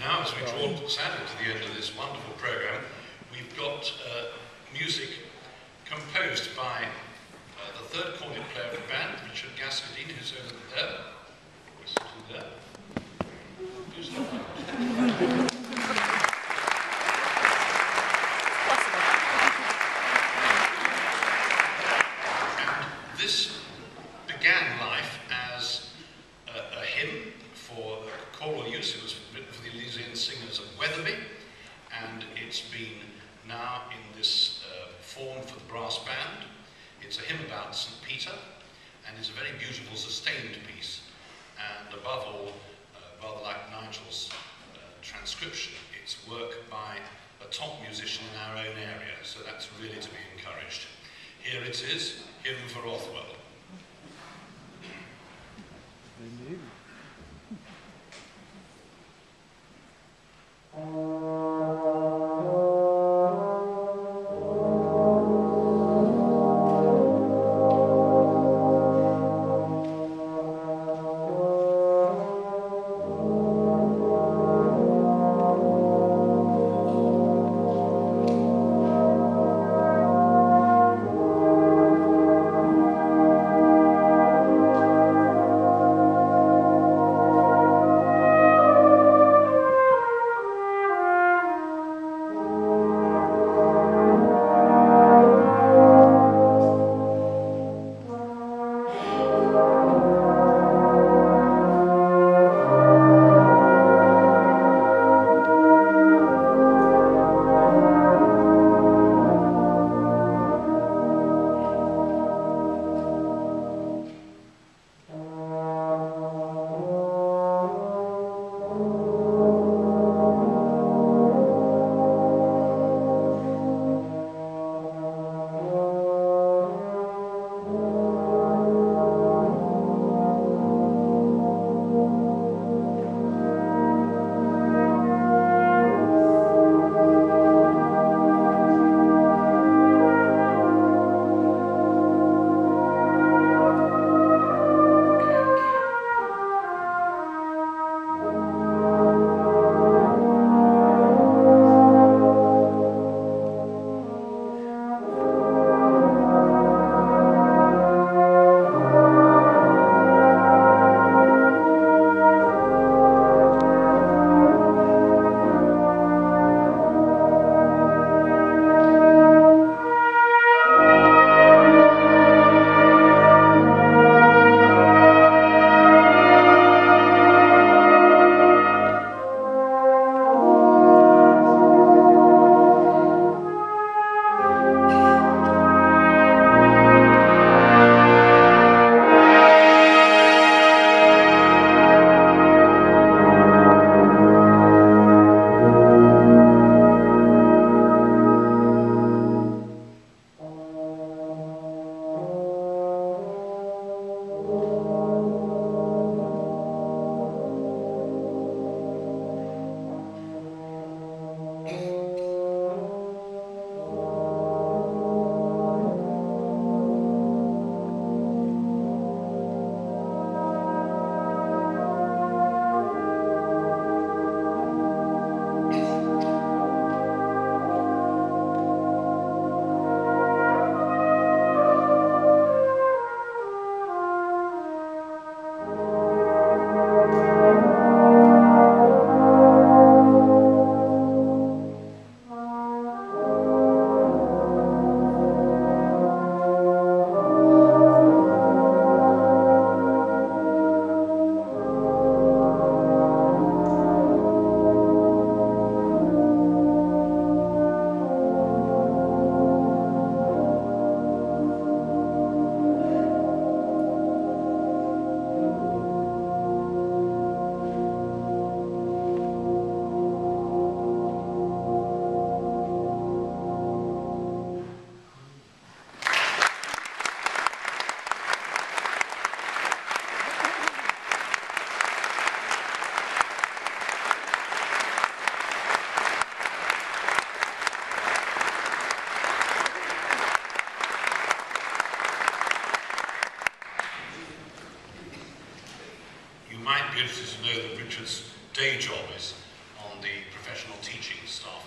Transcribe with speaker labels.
Speaker 1: Now, as we draw sadly to the end of this wonderful programme, we've got uh, music composed by uh, the third cornet player of the band, Richard Glascodine, who's over there. To there. Music. And this began life as a, a hymn for choral use. It was written for the Elysian singers of Wetherby, and it's been now in this uh, form for the brass band. It's a hymn about St. Peter, and it's a very beautiful, sustained piece. And above all, uh, rather like Nigel's uh, transcription, it's work by a top musician in our own area, so that's really to be encouraged. Here it is, Hymn for Rothwell. You might community to know that Richard's day job is on the professional teaching staff.